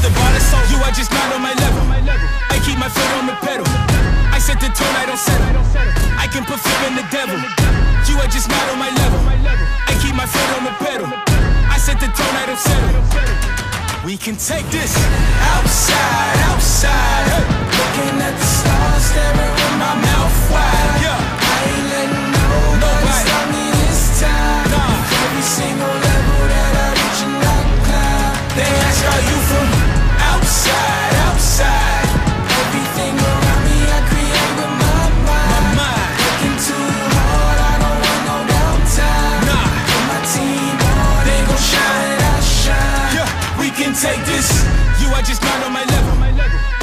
First of all, you, are just not on my level. I keep my foot on the pedal. I set the tone, I don't settle. I can put fear in the devil. You are just not on my level. I keep my foot on the pedal. I set the tone, I don't settle. We can take this outside, outside. Take this. You are just not on my level.